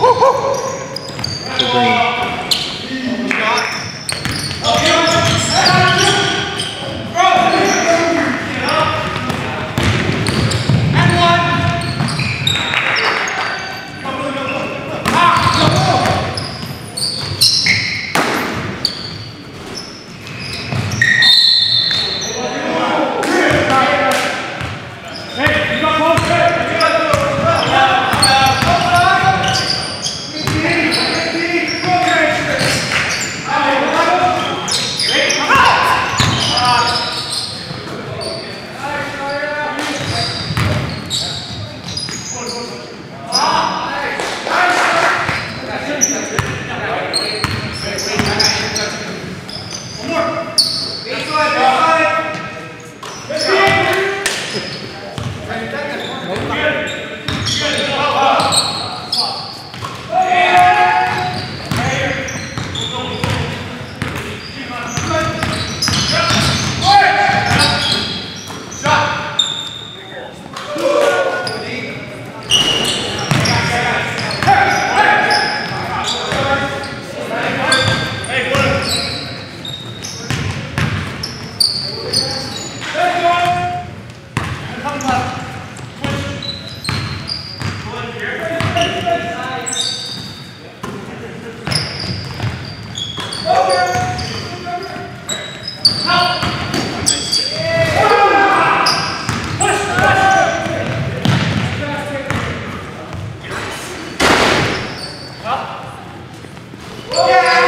For Come